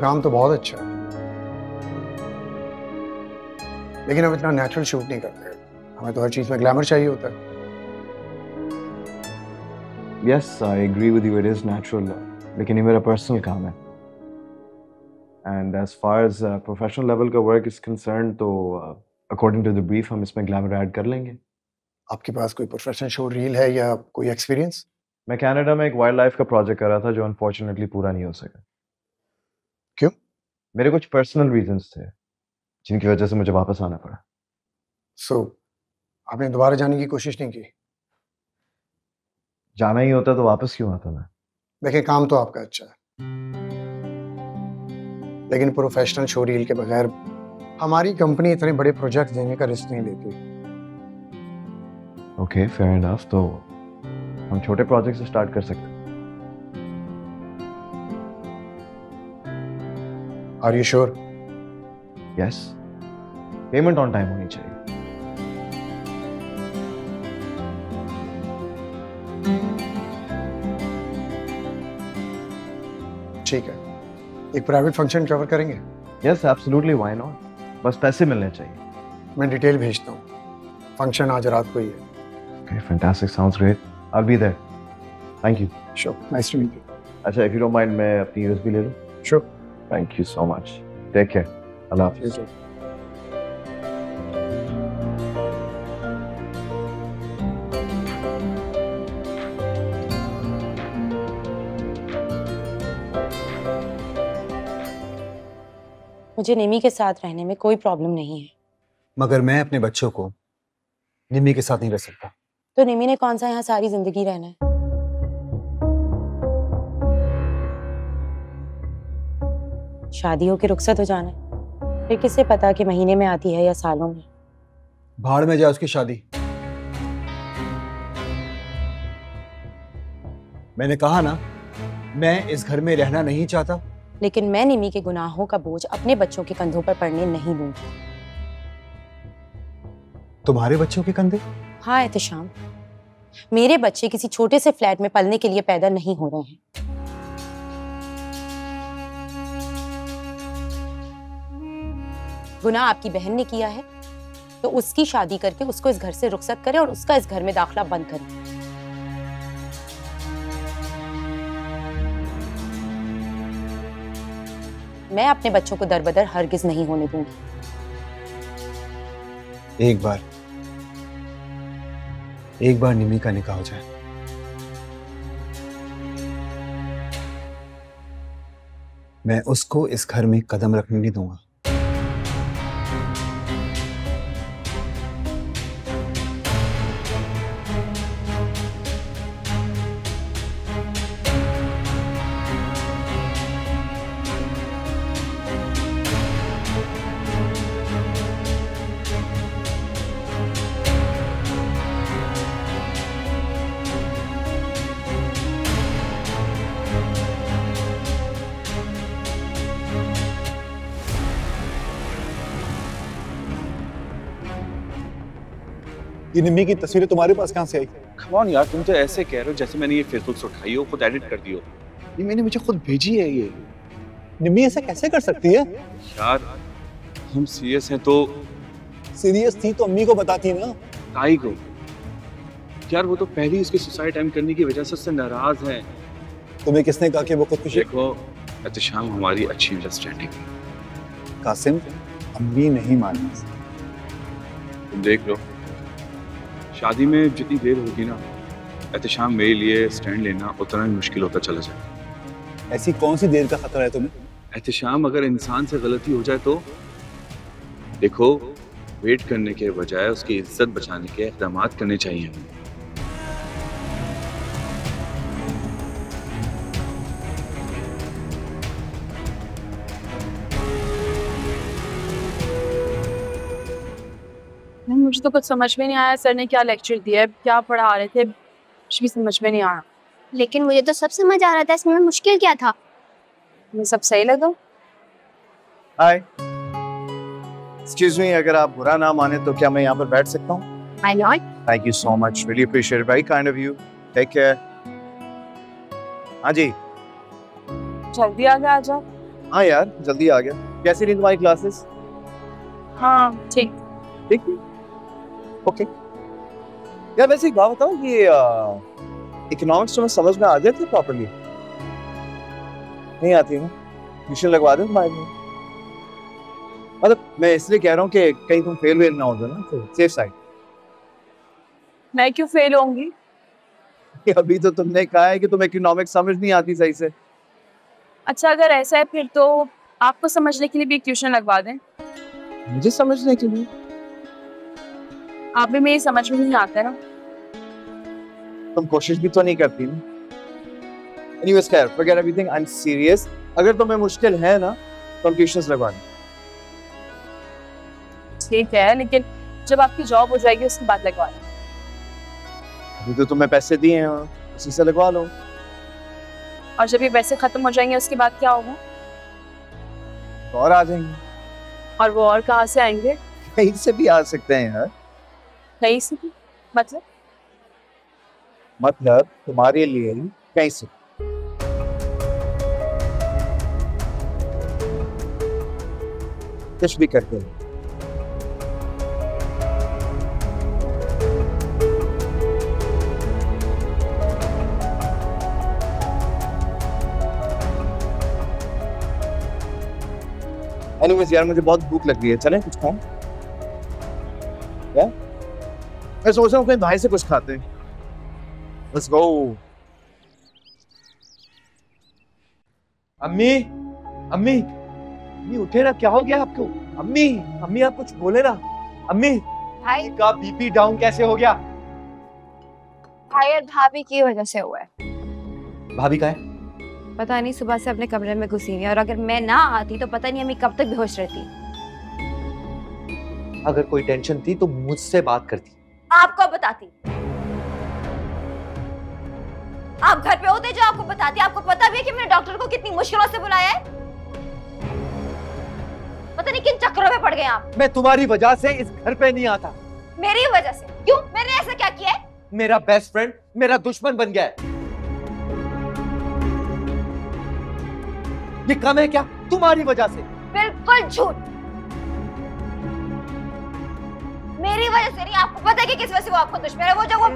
काम तो बहुत अच्छा है। लेकिन हम इतना नेचुरल शूट नहीं करते हमें तो हर चीज़ में ग्लैमर चाहिए होता है। Yes I agree with you it is natural लेकिन ये मेरा पर्सनल काम है। And as far as professional level का वर्क इज़ कंसर्न तो अकॉर्डिंग टू द ब्रीफ हम इसमें ग्लैमर ऐड कर लेंगे। आपके पास कोई प्रोफेशनल शो रील है या कोई एक्सपीरियंस मैं कनाडा में एक वाइल्ड लाइफ का प्रोजेक्ट कर रहा था जो अनफॉर्चुनेटली पूरा नहीं हो सका? मेरे कुछ पर्सनल रीजंस थे जिनकी वजह से मुझे वापस आना पड़ा। सो so, आपने दोबारा जाने की कोशिश नहीं की? जाना ही होता तो वापस क्यों आता मैं? देखिए काम तो आपका अच्छा है। लेकिन प्रोफेशनल शो रील के बगैर हमारी कंपनी इतने बड़े प्रोजेक्ट देने का रिस्क नहीं लेती। ओके फेयर इनफ तो हम छोटे प्रोजेक्ट से स्टार्ट कर सकते हैं। Are you sure yes payment on time होनी चाहिए। ठीक है। एक प्राइवेट फ़ंक्शन कवर करेंगे? यस एब्सोल्युटली व्हाई नॉट बस पैसे मिलने चाहिए। मैं डिटेल भेजता हूँ। फ़ंक्शन आज रात को ही है। Okay, fantastic. Sounds great. I'll be there. Thank you. Sure nice to meet you अच्छा if you don't mind मैं अपनी यूएसबी ले लूँ? Sure Thank you so much. Take care. अल्लाह हाफिज़ मुझे निमी के साथ रहने में कोई प्रॉब्लम नहीं है। मगर मैं अपने बच्चों को निमी के साथ नहीं रह सकता। तो निमी ने कौन सा यहाँ सारी ज़िंदगी रहना है? शादी हो के रुखसत हो जाना है। फिर किससे पता कि महीने में आती है या सालों में? भाड़ में जाए उसकी शादी। मैंने कहा ना मैं इस घर में रहना नहीं चाहता। लेकिन मैं निमी के गुनाहों का बोझ अपने बच्चों के कंधों पर पड़ने नहीं दूँगी। तुम्हारे बच्चों के कंधे? हाँ एहतशाम। मेरे बच्चे किसी छोटे से फ्लैट में पलने के लिए पैदा नहीं हो रहे हैं। गुनाह आपकी बहन ने किया है तो उसकी शादी करके उसको इस घर से रुखसत करें और उसका इस घर में दाखला बंद करें। मैं अपने बच्चों को दरबदर हरगिज नहीं होने दूँगी। एक बार एक बार निमी का निकाह हो जाए। मैं उसको इस घर में कदम रखने नहीं दूँगा। ये निम्मी की तस्वीरें तुम्हारे पास कहाँ से आई? कौन यार तुम तो ऐसे कह रहे हो जैसे मैंने ये फेसबुक से उठाई हो खुद एडिट कर दी हो। ये मैंने मुझे खुद भेजी है ये। निम्मी ऐसा कैसे कर सकती है? यार हम सीरियस हैं तो सीरियस थी तो अम्मी को बताती ना। ताई को। यार वो तो पहले ही उसके सुसाइड टाइम करने की वजह से उससे नाराज़ है। तुम्हें किसने कहा कि वो खुदकुशी देखो एहतशाम हमारी अच्छी अंडरस्टैंडिंग कासिम अम्मी नहीं मानना तुम देख लो। शादी में जितनी देर होगी ना एहतशाम मेरे लिए स्टैंड लेना उतना ही मुश्किल होता चला जाए। ऐसी कौन सी देर का खतरा है तुम्हें? एहतशाम अगर इंसान से गलती हो जाए तो? देखो वेट करने के बजाय उसकी इज़्ज़त बचाने के इकदाम करने चाहिए हमें। नहीं, मुझे तो कुछ समझ में नहीं आया सर ने क्या लेक्चर दिया है क्या पढ़ा रहे थे कुछ भी समझ में नहीं आ रहा लेकिन मुझे तो सब समझ आ रहा था इसमें मुश्किल क्या था? मुझे सब सही लगा। हाय एक्सक्यूज मी अगर आप बुरा ना माने तो क्या मैं यहाँ पर बैठ सकता हूँ? I not thank you so much really appreciate very kind of you take care हाँ जी। जल्दी आ जा आ जाओ। हाँ यार जल्दी आ गया। कैसी रही तुम्हारी क्लासेस हाँ ठीक। ठीक ओके यार वैसे एक बात बताओ ये इकोनॉमिक्स तुम्हें समझ में आ जाती है प्रॉपरली नहीं आती है। ट्यूशन लगवा दो तुम्हारे लिए। मतलब मैं इसलिए कह रहा हूँ कि कहीं तुम फेल वेल ना हो जाए ना तो सेफ़ साइड मैं क्यों फेल होंगी? अभी तो तुमने कहा है कि तुम्हें इकोनॉमिक्स समझ नहीं आती सही से। अच्छा अगर ऐसा है फिर तो आपको समझने के लिए भी एक ट्यूशन लगवा दें। मुझे समझने के लिए? आप भी मेरी समझ में नहीं आता ना। तुम कोशिश भी तो नहीं करती ना। एनीवेज खैर forget everything I am serious अगर तुम्हें मुश्किल है ना तो हम ट्यूशंस लगवा दें ठीक है लेकिन जब आपकी जॉब हो जाएगी उसके बाद लगवा लें अभी तो तुम्हें पैसे दिए हैं उसी से लगवा लो। और जब ये पैसे खत्म हो जाएँगे उसके बाद क्या होगा? तो और आ जाएँगे। और वो और कहाँ से आएँगे? कहीं से भी आ सकते हैं यार। कहीं से भी? मतलब? मतलब तुम्हारे लिए ही कहीं से कुछ भी करके। एनीवेज यार, मुझे बहुत भूख लग रही है। चलें कुछ खाएँ मैं सोच रहा हूँ अपने भाई से कुछ खाते हैं। लेट्स गो अम्मी अम्मी अम्मी उठे ना क्या हो गया आपको? अम्मी अम्मी आप कुछ बोले ना। अम्मी भाई। का बीपी डाउन कैसे हो गया? भाई और भाभी की वजह से हुआ है। भाभी का है? पता नहीं सुबह से अपने कमरे में घुसी हुई है और अगर मैं ना आती तो पता नहीं अम्मी कब तक बेहोश रहती। अगर कोई टेंशन थी तो मुझसे बात करती। आपको बताती। आप घर पे होते जो आपको बताती आपको पता भी है कि मैंने डॉक्टर को कितनी मुश्किलों से बुलाया है? पता नहीं किन चक्करों में पड़ गए आप। मैं तुम्हारी वजह से इस घर पे नहीं आता। मेरी वजह से? क्यों? मैंने ऐसा क्या किया है? मेरा बेस्ट फ्रेंड मेरा दुश्मन बन गया है। ये कम है क्या? तुम्हारी वजह से। बिल्कुल झूठ। मेरी वजह से नहीं, आपको पता है कि किस वजह से वो आपको दुश्मन है? वो जब वो